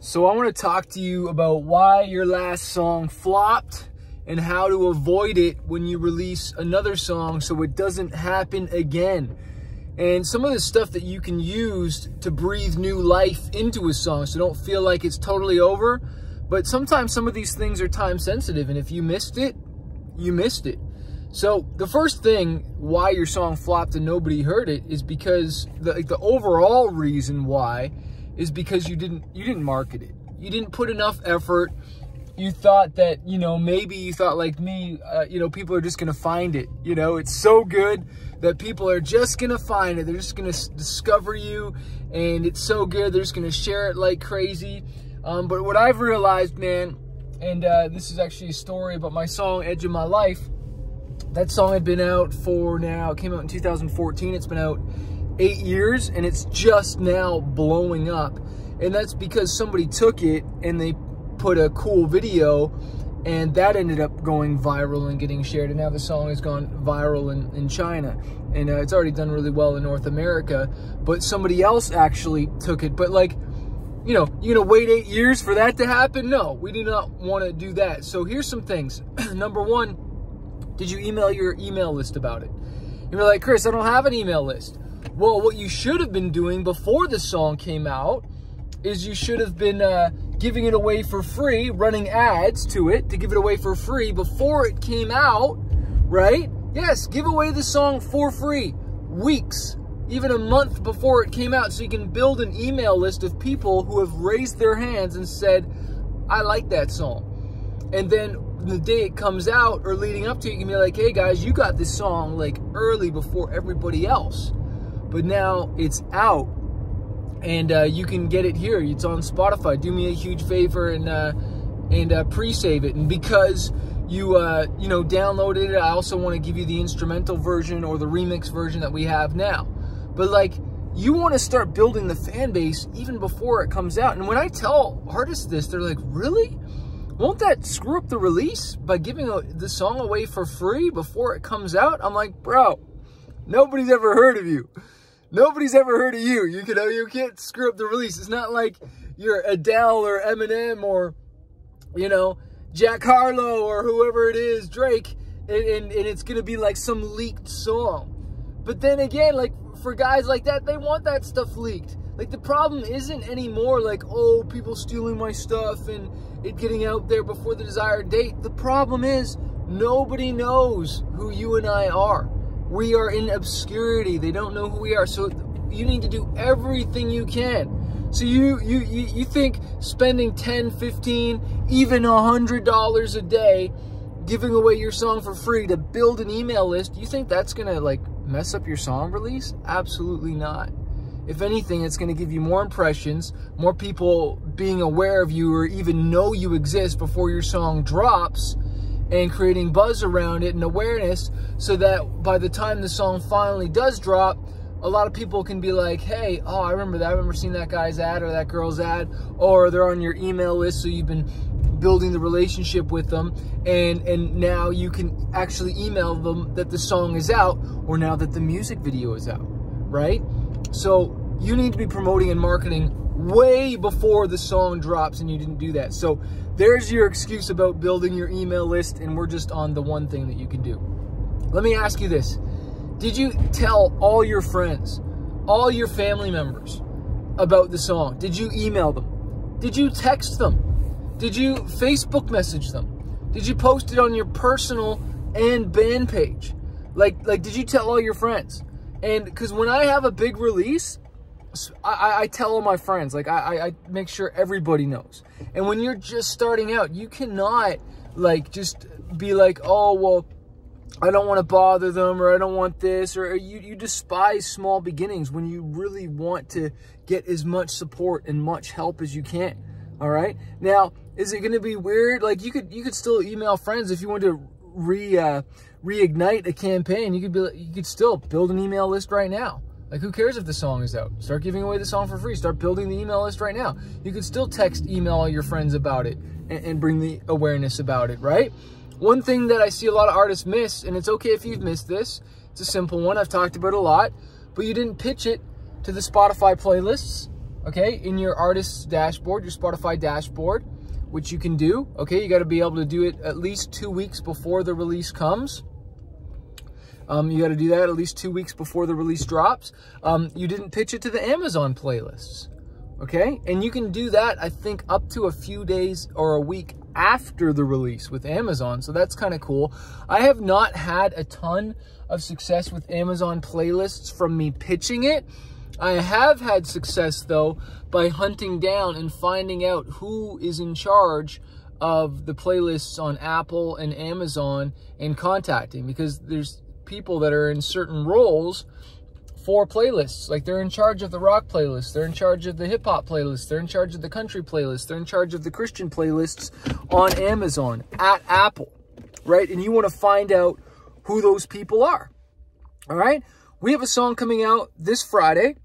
So I want to talk to you about why your last song flopped and how to avoid it when you release another song so it doesn't happen again. And some of the stuff that you can use to breathe new life into a song so don't feel like it's totally over. But sometimes some of these things are time sensitive and if you missed it, you missed it. So the first thing why your song flopped and nobody heard it is because the, like the overall reason why is because you didn't you didn't market it. You didn't put enough effort. You thought that, you know, maybe you thought like me, uh, you know, people are just going to find it. You know, it's so good that people are just going to find it. They're just going to discover you and it's so good. They're just going to share it like crazy. Um, but what I've realized, man, and uh, this is actually a story about my song, Edge of My Life. That song had been out for now, it came out in 2014. It's been out eight years and it's just now blowing up. And that's because somebody took it and they put a cool video and that ended up going viral and getting shared. And now the song has gone viral in, in China. And uh, it's already done really well in North America. But somebody else actually took it. But like, you know, you're going to wait eight years for that to happen? No, we do not want to do that. So here's some things. Number one, did you email your email list about it? You're like, Chris, I don't have an email list. Well, what you should have been doing before the song came out is you should have been uh, giving it away for free, running ads to it to give it away for free before it came out, right? Yes, give away the song for free, weeks, even a month before it came out, so you can build an email list of people who have raised their hands and said, I like that song. And then the day it comes out or leading up to it, you can be like, hey guys, you got this song like early before everybody else but now it's out and uh, you can get it here. It's on Spotify. Do me a huge favor and uh, and uh, pre-save it. And because you uh, you know downloaded it, I also want to give you the instrumental version or the remix version that we have now. But like you want to start building the fan base even before it comes out. And when I tell artists this, they're like, "Really? Won't that screw up the release by giving the song away for free before it comes out?" I'm like, "Bro, nobody's ever heard of you." Nobody's ever heard of you. You can you can't screw up the release. It's not like you're Adele or Eminem or you know Jack Harlow or whoever it is, Drake, and, and, and it's gonna be like some leaked song. But then again, like for guys like that, they want that stuff leaked. Like the problem isn't anymore like, oh, people stealing my stuff and it getting out there before the desired date. The problem is nobody knows who you and I are. We are in obscurity. They don't know who we are. So you need to do everything you can. So you you you, think spending 10, 15, even $100 a day giving away your song for free to build an email list, you think that's going to like mess up your song release? Absolutely not. If anything, it's going to give you more impressions, more people being aware of you or even know you exist before your song drops and creating buzz around it and awareness so that by the time the song finally does drop, a lot of people can be like, hey, oh, I remember that. I remember seeing that guy's ad or that girl's ad, or they're on your email list, so you've been building the relationship with them, and and now you can actually email them that the song is out, or now that the music video is out, right? So you need to be promoting and marketing way before the song drops, and you didn't do that. So there's your excuse about building your email list, and we're just on the one thing that you can do. Let me ask you this. Did you tell all your friends, all your family members about the song? Did you email them? Did you text them? Did you Facebook message them? Did you post it on your personal and band page? Like, like did you tell all your friends? And because when I have a big release, I, I, tell all my friends, like I, I make sure everybody knows. And when you're just starting out, you cannot like just be like, oh, well, I don't want to bother them or I don't want this or you, you despise small beginnings when you really want to get as much support and much help as you can. All right. Now, is it going to be weird? Like you could, you could still email friends if you want to re, uh, reignite a campaign. You could be, you could still build an email list right now. Like, who cares if the song is out? Start giving away the song for free. Start building the email list right now. You could still text, email all your friends about it and, and bring the awareness about it, right? One thing that I see a lot of artists miss, and it's okay if you've missed this, it's a simple one, I've talked about a lot, but you didn't pitch it to the Spotify playlists okay, in your artist's dashboard, your Spotify dashboard, which you can do, okay? You got to be able to do it at least two weeks before the release comes. Um, you got to do that at least two weeks before the release drops. Um, you didn't pitch it to the Amazon playlists, okay? And you can do that, I think, up to a few days or a week after the release with Amazon. So that's kind of cool. I have not had a ton of success with Amazon playlists from me pitching it. I have had success though by hunting down and finding out who is in charge of the playlists on Apple and Amazon and contacting because there's people that are in certain roles for playlists. Like they're in charge of the rock playlist, they're in charge of the hip hop playlist, they're in charge of the country playlist, they're in charge of the Christian playlists on Amazon at Apple, right? And you want to find out who those people are. All right? We have a song coming out this Friday.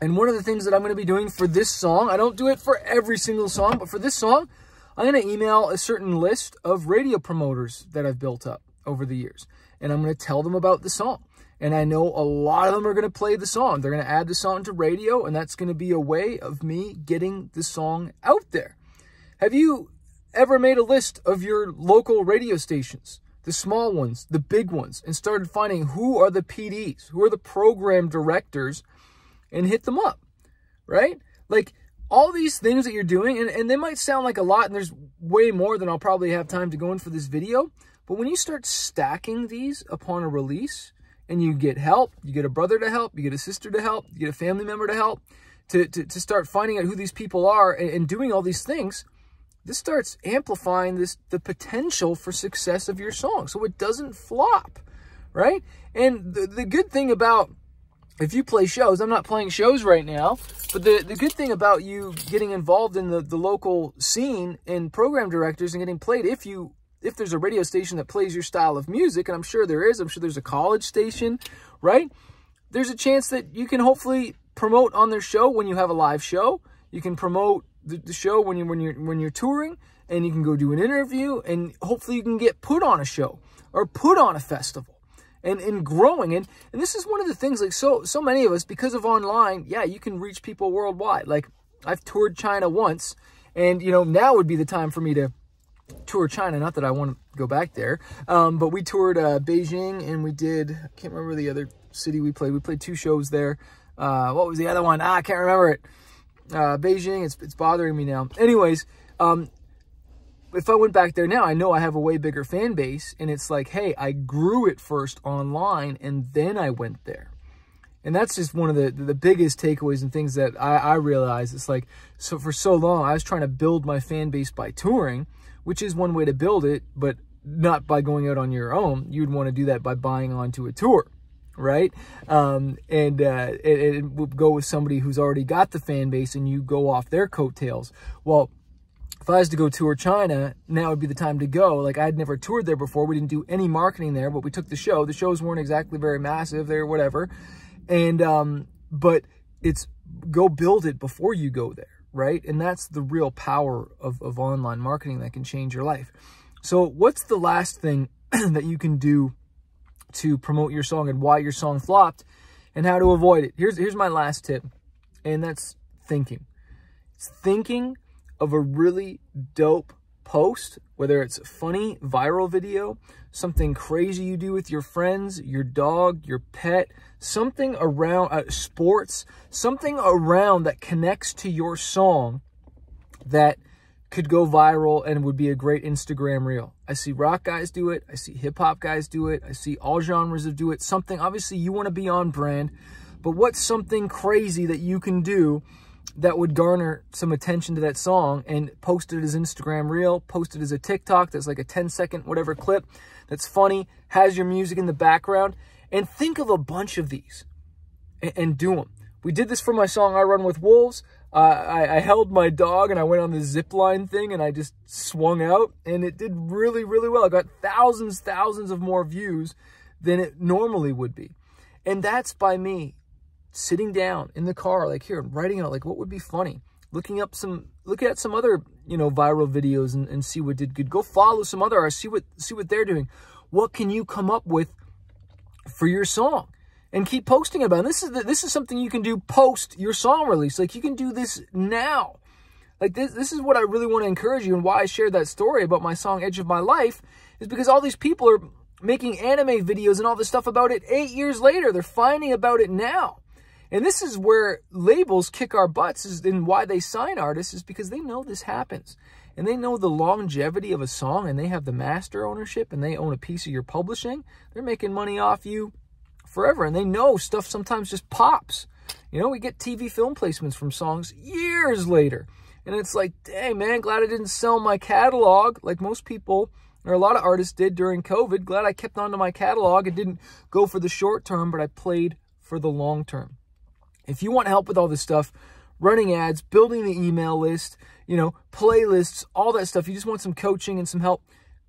And one of the things that I'm going to be doing for this song, I don't do it for every single song, but for this song, I'm going to email a certain list of radio promoters that I've built up over the years. And I'm going to tell them about the song. And I know a lot of them are going to play the song. They're going to add the song to radio, and that's going to be a way of me getting the song out there. Have you ever made a list of your local radio stations? The small ones, the big ones, and started finding who are the PDs, who are the program directors, and hit them up, right? Like all these things that you're doing, and, and they might sound like a lot, and there's way more than I'll probably have time to go in for this video, but when you start stacking these upon a release, and you get help, you get a brother to help, you get a sister to help, you get a family member to help, to, to, to start finding out who these people are and, and doing all these things, this starts amplifying this the potential for success of your song. So it doesn't flop, right? And the, the good thing about if you play shows, I'm not playing shows right now, but the, the good thing about you getting involved in the, the local scene and program directors and getting played, if you if there's a radio station that plays your style of music, and I'm sure there is, I'm sure there's a college station, right? There's a chance that you can hopefully promote on their show when you have a live show. You can promote the, the show when you when you're when you're touring, and you can go do an interview, and hopefully you can get put on a show or put on a festival and, and growing. And, and this is one of the things, like so, so many of us, because of online, yeah, you can reach people worldwide. Like I've toured China once and, you know, now would be the time for me to tour China. Not that I want to go back there. Um, but we toured uh, Beijing and we did, I can't remember the other city we played. We played two shows there. Uh, what was the other one? Ah, I can't remember it. Uh, Beijing, it's, it's bothering me now. Anyways, um, if I went back there now, I know I have a way bigger fan base. And it's like, hey, I grew it first online and then I went there. And that's just one of the, the biggest takeaways and things that I, I realized. It's like, so for so long, I was trying to build my fan base by touring, which is one way to build it, but not by going out on your own. You'd want to do that by buying onto a tour right? Um, and uh, it, it would go with somebody who's already got the fan base and you go off their coattails. Well, if I was to go tour China, now would be the time to go. Like I had never toured there before. We didn't do any marketing there, but we took the show. The shows weren't exactly very massive. They're whatever. And, um, but it's go build it before you go there, right? And that's the real power of, of online marketing that can change your life. So what's the last thing that you can do to promote your song and why your song flopped and how to avoid it? Here's, here's my last tip. And that's thinking. It's thinking of a really dope post, whether it's funny viral video, something crazy you do with your friends, your dog, your pet, something around uh, sports, something around that connects to your song that could go viral and would be a great Instagram reel. I see rock guys do it. I see hip hop guys do it. I see all genres of do it. Something, obviously you want to be on brand, but what's something crazy that you can do that would garner some attention to that song and post it as Instagram reel, post it as a TikTok that's like a 10 second whatever clip that's funny, has your music in the background, and think of a bunch of these and, and do them. We did this for my song I Run With Wolves. Uh, I, I held my dog and I went on the zip line thing and I just swung out and it did really, really well. I got thousands, thousands of more views than it normally would be. And that's by me sitting down in the car, like here, writing out like what would be funny, looking up some, look at some other, you know, viral videos and, and see what did good. Go follow some other artists, see what, see what they're doing. What can you come up with for your song? and keep posting about. It. And this is the, this is something you can do post your song release. Like you can do this now. Like this, this is what I really want to encourage you and why I shared that story about my song Edge of My Life is because all these people are making anime videos and all this stuff about it eight years later. They're finding about it now. And this is where labels kick our butts is and why they sign artists is because they know this happens. And they know the longevity of a song and they have the master ownership and they own a piece of your publishing. They're making money off you forever. And they know stuff sometimes just pops. You know, we get TV film placements from songs years later. And it's like, dang, man, glad I didn't sell my catalog like most people or a lot of artists did during COVID. Glad I kept on to my catalog and didn't go for the short term, but I played for the long term. If you want help with all this stuff, running ads, building the email list, you know, playlists, all that stuff, you just want some coaching and some help,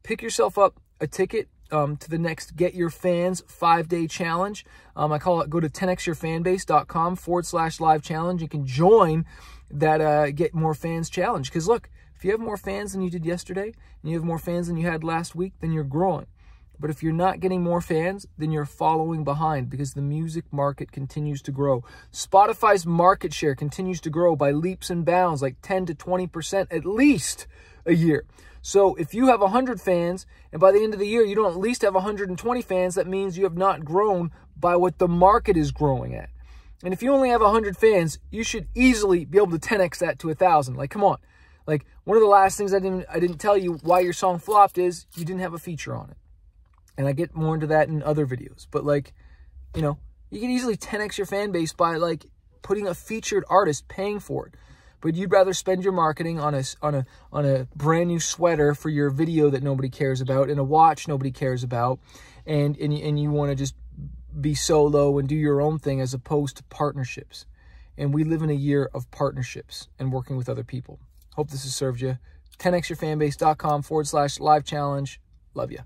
pick yourself up a ticket um, to the next Get Your Fans five-day challenge. Um, I call it, go to 10xyourfanbase.com forward slash live challenge. You can join that uh, Get More Fans challenge. Because look, if you have more fans than you did yesterday, and you have more fans than you had last week, then you're growing. But if you're not getting more fans, then you're following behind because the music market continues to grow. Spotify's market share continues to grow by leaps and bounds, like 10 to 20% at least a year. So if you have 100 fans and by the end of the year you don't at least have 120 fans, that means you have not grown by what the market is growing at. And if you only have 100 fans, you should easily be able to 10x that to 1,000. Like, come on. Like, one of the last things I didn't I didn't tell you why your song flopped is you didn't have a feature on it. And I get more into that in other videos. But like, you know, you can easily 10x your fan base by like putting a featured artist paying for it. But you'd rather spend your marketing on a on a on a brand new sweater for your video that nobody cares about and a watch nobody cares about, and and and you want to just be solo and do your own thing as opposed to partnerships. And we live in a year of partnerships and working with other people. Hope this has served you. 10xyourfanbase.com forward slash live challenge. Love you.